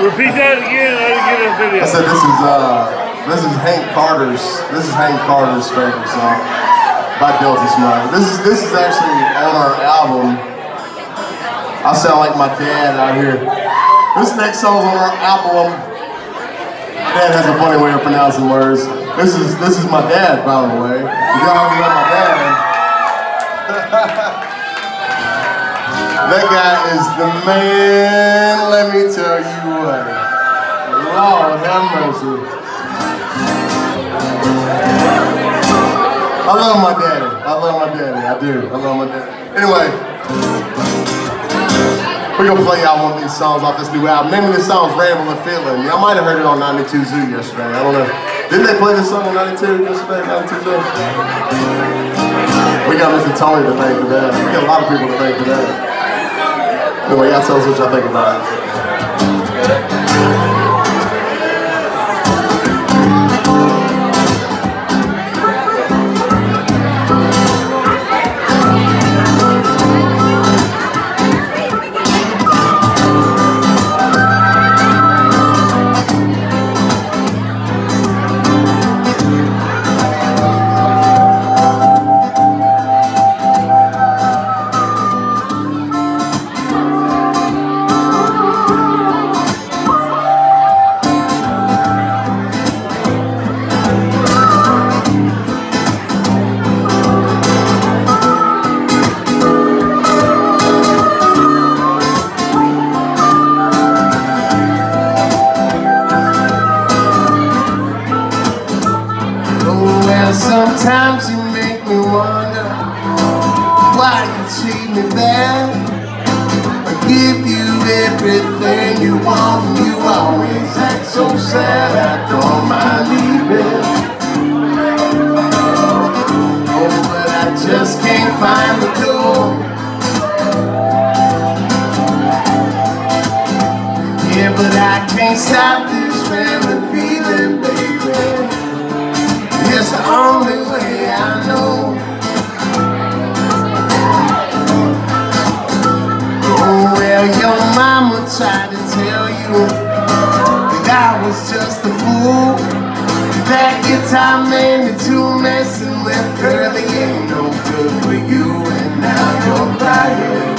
Repeat that again. I didn't get a video. I said this is uh this is Hank Carter's this is Hank Carter's favorite song by Delta Smoke. This is this is actually on our album. I sound like my dad out here. This next song's on our album. My dad has a funny way of pronouncing words. This is this is my dad, by the way. If y'all haven't met my dad. That guy is the man, let me tell you what. Lord have mercy. I love my daddy. I love my daddy. I do. I love my daddy. Anyway, we're gonna play y'all one of these songs off this new album. Name of this song is Rambling Feeling. Y'all might have heard it on 92 Zoo yesterday. I don't know. Didn't they play this song on 92 yesterday? 92 Zoo? We got Mr. Tony to thank for that. We got a lot of people to thank for that. Anyway, y'all tell us what y'all think about it. Música Well, sometimes you make me wonder why you treat me bad. I give you everything you want, and you always act so sad. Don't mind leaving. Oh, but I just can't find the door. Yeah, but I can't stop this baby. It's the only way I know. Oh, well, your mama tried to tell you that I was just a fool. That guitar made me too messing with it ain't no good for you, and now you're crying.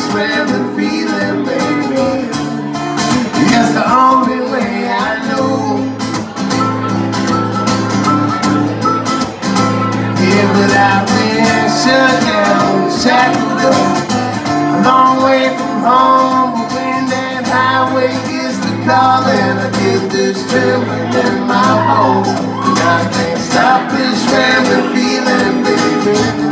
This random feeling, baby. It's the only way I know. Yeah, but I've been shut down, shackled up, a long way from home. But when that highway gets the calling, I get this trembling in my bones. And I can't stop this random feeling, baby.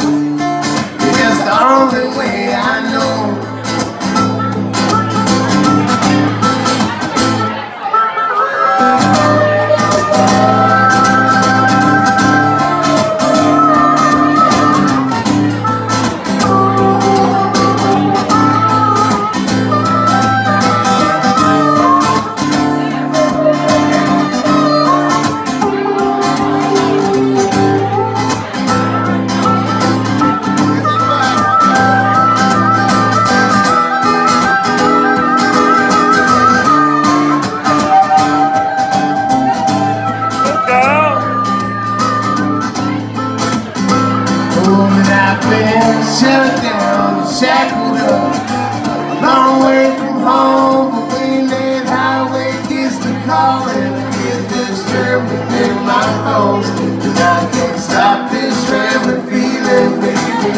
Shackled up, long way from home. But when that highway gets to calling, I get trembling in my bones. And I can't stop this rambling feeling, baby.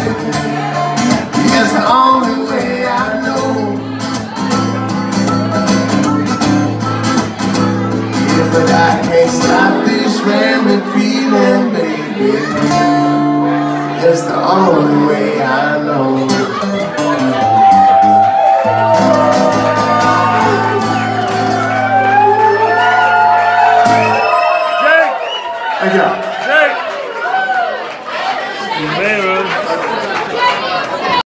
It's the only way I know. Yeah, but I can't stop this rambling feeling, baby. It's the only way 아니라